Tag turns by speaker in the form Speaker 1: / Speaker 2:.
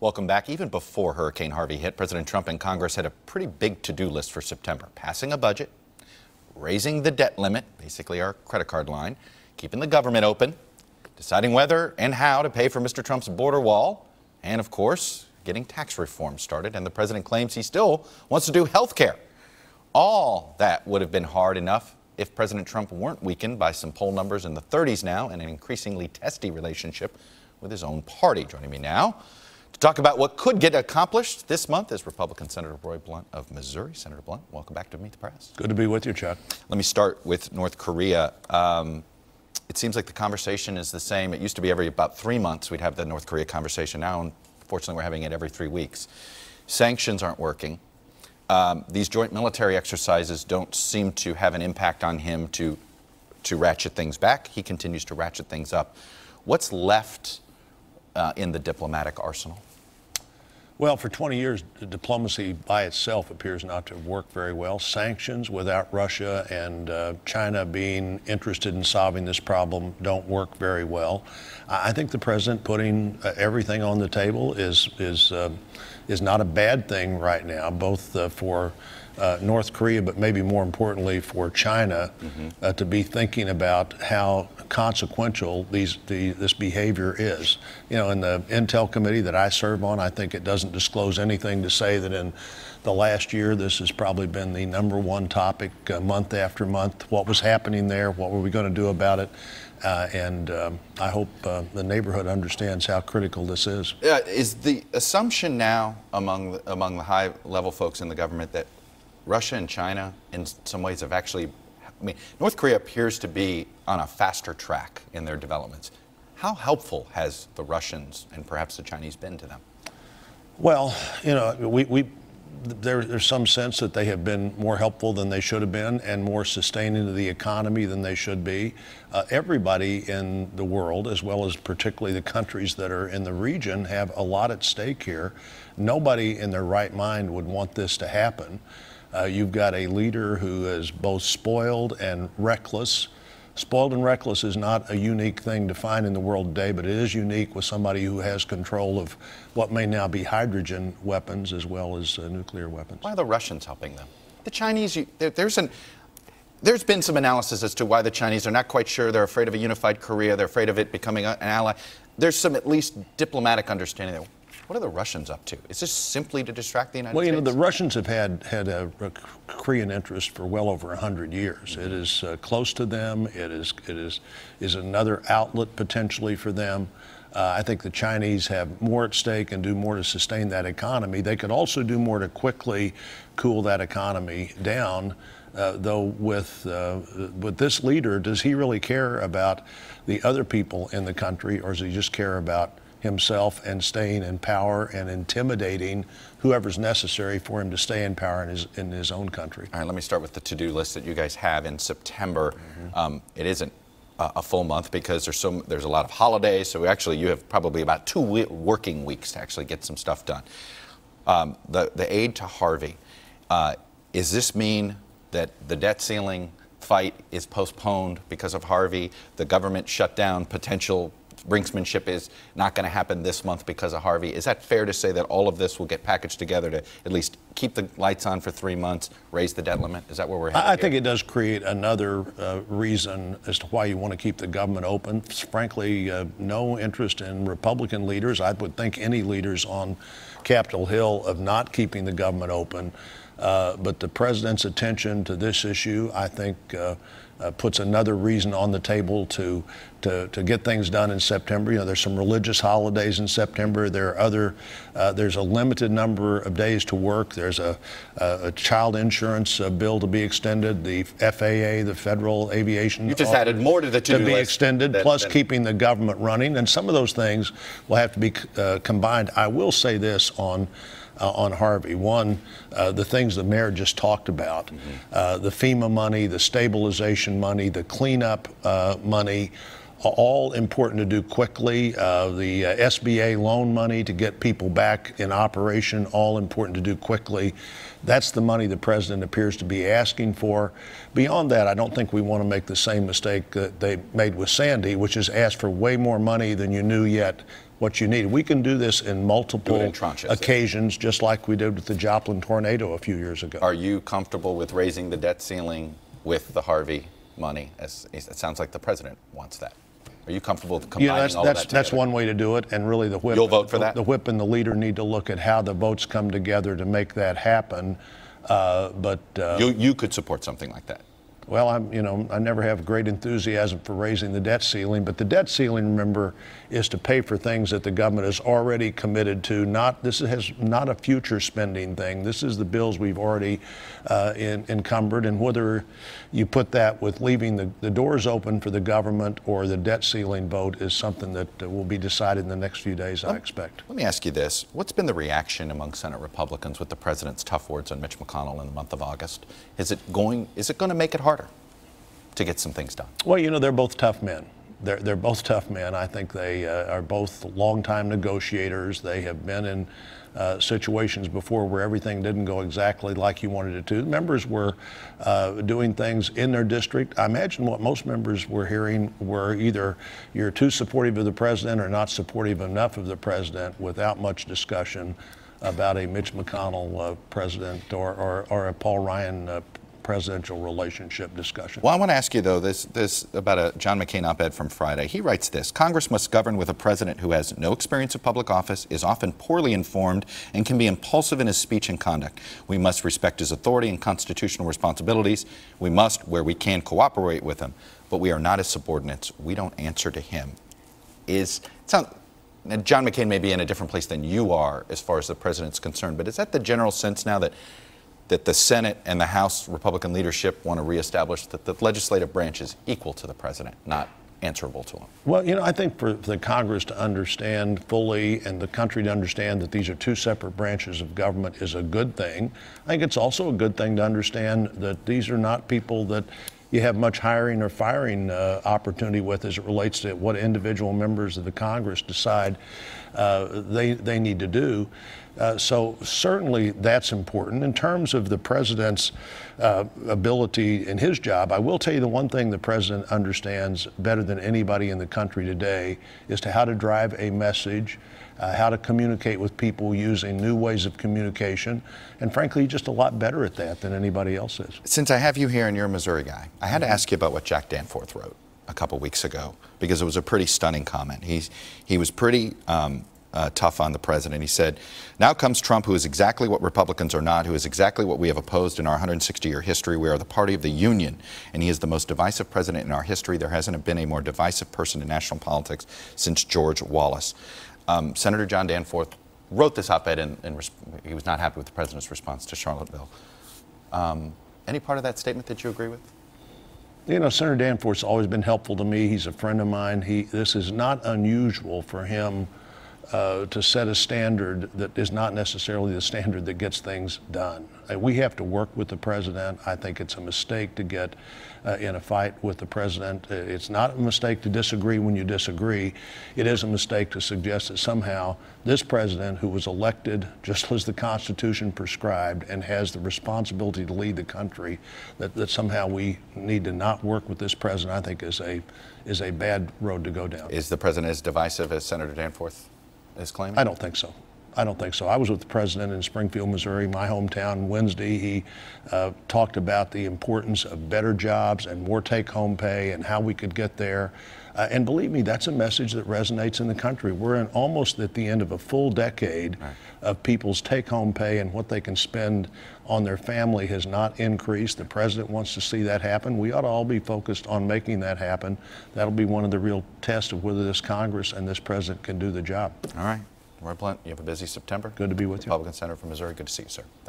Speaker 1: Welcome back. Even before Hurricane Harvey hit, President Trump and Congress had a pretty big to do list for September passing a budget, raising the debt limit, basically our credit card line, keeping the government open, deciding whether and how to pay for Mr. Trump's border wall, and of course, getting tax reform started. And the president claims he still wants to do health care. All that would have been hard enough if President Trump weren't weakened by some poll numbers in the 30s now and an increasingly testy relationship with his own party. Joining me now talk about what could get accomplished this month is Republican Senator Roy Blunt of Missouri. Senator Blunt, welcome back to Meet the Press.
Speaker 2: Good to be with you, Chuck.
Speaker 1: Let me start with North Korea. Um, it seems like the conversation is the same. It used to be every about three months we'd have the North Korea conversation. Now, unfortunately, we're having it every three weeks. Sanctions aren't working. Um, these joint military exercises don't seem to have an impact on him to, to ratchet things back. He continues to ratchet things up. What's left uh, in the diplomatic arsenal?
Speaker 2: Well, for 20 years, diplomacy by itself appears not to work very well. Sanctions without Russia and uh, China being interested in solving this problem don't work very well. I think the president putting uh, everything on the table is is uh, is not a bad thing right now, both uh, for uh, North Korea, but maybe more importantly for China, mm-hmm. uh, to be thinking about how consequential these the, this behavior is. You know, in the Intel committee that I serve on, I think it doesn't disclose anything to say that in the last year this has probably been the number one topic uh, month after month. What was happening there? What were we going to do about it? Uh, and um, I hope uh, the neighborhood understands how critical this is.
Speaker 1: is the assumption now among the, among the high level folks in the government that Russia and China, in some ways, have actually, I mean, North Korea appears to be on a faster track in their developments. How helpful has the Russians and perhaps the Chinese been to them?
Speaker 2: Well, you know, we, we there, there's some sense that they have been more helpful than they should have been and more sustaining to the economy than they should be. Uh, everybody in the world, as well as particularly the countries that are in the region, have a lot at stake here. Nobody in their right mind would want this to happen. Uh, you've got a leader who is both spoiled and reckless. Spoiled and reckless is not a unique thing to find in the world today, but it is unique with somebody who has control of what may now be hydrogen weapons as well as uh, nuclear weapons.
Speaker 1: Why are the Russians helping them? The Chinese, there, there's an, there's been some analysis as to why the Chinese are not quite sure. They're afraid of a unified Korea. They're afraid of it becoming an ally. There's some at least diplomatic understanding there. What are the Russians up to? Is this simply to distract the United
Speaker 2: well,
Speaker 1: States?
Speaker 2: Well, you know, the Russians have had had a, a Korean interest for well over hundred years. Mm-hmm. It is uh, close to them. It is it is is another outlet potentially for them. Uh, I think the Chinese have more at stake and do more to sustain that economy. They could also do more to quickly cool that economy down. Uh, though with uh, with this leader, does he really care about the other people in the country, or does he just care about himself and staying in power and intimidating whoever's necessary for him to stay in power in his, in his own country.
Speaker 1: All right, let me start with the to-do list that you guys have in September. Mm-hmm. Um, it isn't a, a full month because there's so there's a lot of holidays. So actually, you have probably about two we- working weeks to actually get some stuff done. Um, the the aid to Harvey. Uh, is this mean that the debt ceiling fight is postponed because of Harvey? The government shut down potential brinksmanship is not going to happen this month because of Harvey. Is that fair to say that all of this will get packaged together to at least keep the lights on for three months, raise the debt limit? Is that where we're headed?
Speaker 2: I, think it does create another uh, reason as to why you want to keep the government open. Frankly, uh, no interest in Republican leaders. I would think any leaders on Capitol Hill of not keeping the government open. Uh, but the president's attention to this issue, I think, uh, uh, puts another reason on the table to, to, to get things done in September. You know, there's some religious holidays in September. There are other, uh, there's a limited number of days to work. There's a, a, a child insurance uh, bill to be extended. The FAA, the Federal Aviation.
Speaker 1: You just added more to the to-do
Speaker 2: to be extended, than, plus than... keeping the government running, and some of those things will have to be uh, combined. I will say this on uh, on Harvey. One, uh, the things the mayor just talked about, mm-hmm. uh, the FEMA money, the stabilization money, the cleanup uh, money, all important to do quickly. Uh, the uh, SBA loan money to get people back in operation, all important to do quickly. That's the money the president appears to be asking for. Beyond that, I don't think we want to make the same mistake that they made with Sandy, which is ask for way more money than you knew yet what you need. We can do this in multiple
Speaker 1: in tranches, yeah.
Speaker 2: occasions, just like we did with the Joplin tornado a few years ago.
Speaker 1: Are you comfortable with raising the debt ceiling with the Harvey money? As it sounds like the president wants that. Are you comfortable with combining
Speaker 2: know, that's,
Speaker 1: all
Speaker 2: that's,
Speaker 1: of that
Speaker 2: that's one way to do it, and really the whip.
Speaker 1: You'll vote for
Speaker 2: the-
Speaker 1: that?
Speaker 2: The whip and the leader need to look at how the votes come together to make that happen. Uh, But, uh,
Speaker 1: You, you could support something like that.
Speaker 2: Well, I'm, you know, I never have great enthusiasm for raising the debt ceiling, but the debt ceiling, remember, is to pay for things that the government is already committed to. Not, this has not a future spending thing. This is the bills we've already uh, en- encumbered, and whether you put that with leaving the, the doors open for the government or the debt ceiling vote is something that uh, will be decided in the next few days, I expect.
Speaker 1: Let me ask you this. What's been the reaction among Senate Republicans with the president's tough words on Mitch McConnell in the month of August? Is it going, is it going to make it harder to get some things done?
Speaker 2: Well, you know, they're both tough men. They're, they're both tough men. I think they uh, are both longtime negotiators. They have been in uh, situations before where everything didn't go exactly like you wanted it to. Members were uh, doing things in their district. I imagine what most members were hearing were either you're too supportive of the president or not supportive enough of the president without much discussion about a Mitch McConnell uh, president or, or, or a Paul Ryan uh, presidential relationship discussion.
Speaker 1: Well, I want to ask you, though, this, this about a John McCain op ed from Friday. He writes this Congress must govern with a president who has no experience of public office, is often poorly informed, and can be impulsive in his speech and conduct. We must respect his authority and constitutional responsibilities. We must, where we can, cooperate with him, but we are not his subordinates. We don't answer to him. Is sounds, now, John McCain may be in a different place than you are as far as the president's concerned, but is that the general sense now that that the Senate and the House Republican leadership want to reestablish that the legislative branch is equal to the president, not answerable to him?
Speaker 2: Well, you know, I think for the Congress to understand fully and the country to understand that these are two separate branches of government is a good thing. I think it's also a good thing to understand that these are not people that you have much hiring or firing uh, opportunity with as it relates to what individual members of the Congress decide uh, they, they need to do. Uh, so certainly that's important. In terms of the president's uh, ability in his job, I will tell you the one thing the president understands better than anybody in the country today is to how to drive a message, uh, how to communicate with people using new ways of communication, and frankly, just a lot better at that than anybody else is.
Speaker 1: Since I have you here and you're a Missouri guy, I had to ask you about what Jack Danforth wrote a couple weeks ago because it was a pretty stunning comment. He's, he was pretty um, uh, tough on the president. He said, Now comes Trump, who is exactly what Republicans are not, who is exactly what we have opposed in our 160 year history. We are the party of the Union, and he is the most divisive president in our history. There hasn't been a more divisive person in national politics since George Wallace. Um, Senator John Danforth wrote this op ed, and, he was not happy with the president's response to Charlottesville. Um, any part of that statement that you agree with?
Speaker 2: You know, Senator Danforth's always been helpful to me. He's a friend of mine. He, this is not unusual for him uh, to set a standard that is not necessarily the standard that gets things done. Uh, we have to work with the president. I think it's a mistake to get uh, in a fight with the president. Uh, It's not a mistake to disagree when you disagree. It is a mistake to suggest that somehow this president, who was elected just as the Constitution prescribed and has the responsibility to lead the country, that, that somehow we need to not work with this president, I think is a, is a bad road to go down.
Speaker 1: Is the president as divisive as Senator Danforth is claiming?
Speaker 2: I don't think so. I don't think so. I was with the president in Springfield, Missouri, my hometown, Wednesday. He uh, talked about the importance of better jobs and more take home pay and how we could get there. Uh, and believe me, that's a message that resonates in the country. We're in almost at the end of a full decade
Speaker 1: Right.
Speaker 2: of people's take home pay and what they can spend on their family has not increased. The president wants to see that happen. We ought to all be focused on making that happen. That'll be one of the real tests of whether this Congress and this president can do the job.
Speaker 1: All right. Roy Blunt, you have a busy September.
Speaker 2: Good to be with you.
Speaker 1: Republican Senator from Missouri. Good to see you, sir. Thanks.